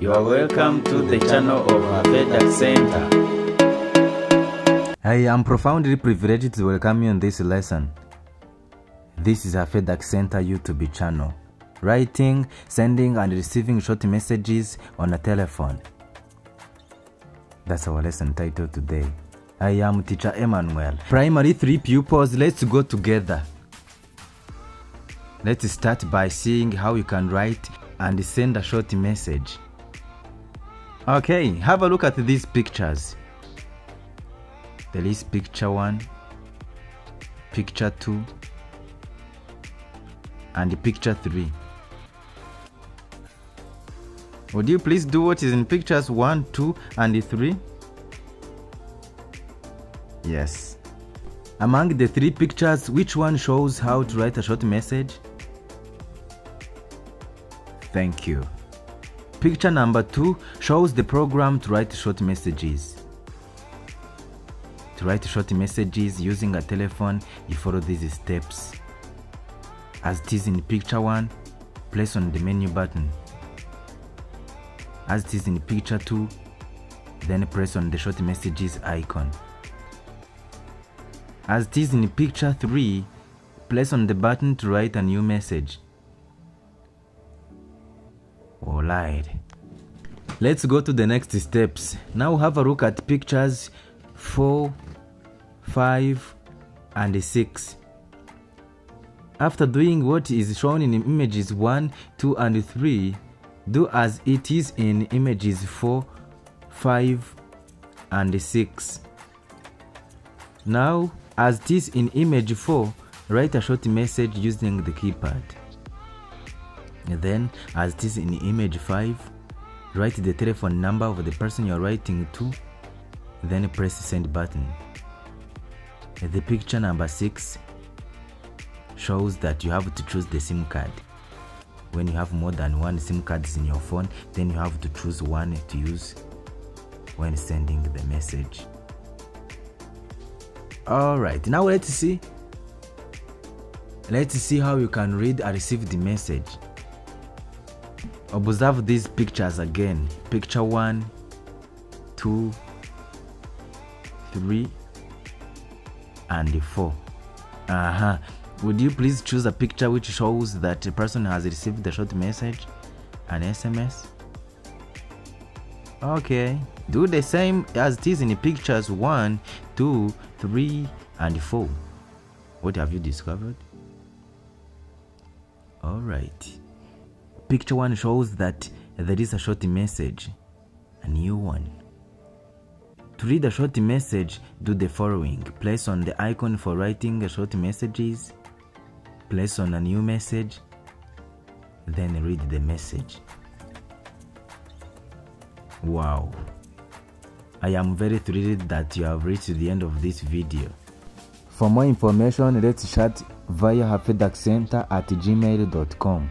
You are welcome to the channel of Hafeduc Centre. I am profoundly privileged to welcome you in this lesson. This is Hafeduc Centre YouTube channel. Writing, sending, and receiving short messages on a telephone. That's our lesson title today. I am teacher Emmanuel. Primary three pupils, let's go together. Let's start by seeing how you can write and send a short message. Okay, have a look at these pictures. There is picture 1, picture 2, and picture 3. Would you please do what is in pictures 1, 2, and 3? Yes. Among the three pictures, which one shows how to write a short message? Thank you. Picture number 2 shows the program to write short messages. To write short messages using a telephone, you follow these steps. As it is in picture 1, place on the menu button. As it is in picture 2, then press on the short messages icon. As it is in picture 3, place on the button to write a new message. Alright. Let's go to the next steps. Now have a look at pictures 4, 5, and 6. After doing what is shown in images 1, 2, and 3, do as it is in images 4, 5, and 6. Now, as it is in image 4, write a short message using the keypad. Then, as it is in image 5, write the telephone number of the person you're writing to, then press send button. The picture number 6 shows that you have to choose the SIM card. When you have more than one SIM cards in your phone, then you have to choose one to use when sending the message. Alright, now let's see. Let's see how you can read and receive the message. Observe these pictures again. Picture 1, 2, 3, and 4. Uh-huh. Would you please choose a picture which shows that a person has received the short message, an SMS? Okay. Do the same as it is in the pictures 1, 2, 3, and 4. What have you discovered? Alright. Picture 1 shows that there is a short message, a new one. To read a short message, do the following. Place on the icon for writing short messages, place on a new message, then read the message. Wow. I am very thrilled that you have reached the end of this video. For more information, let's chat via hafedakcenter at gmail.com.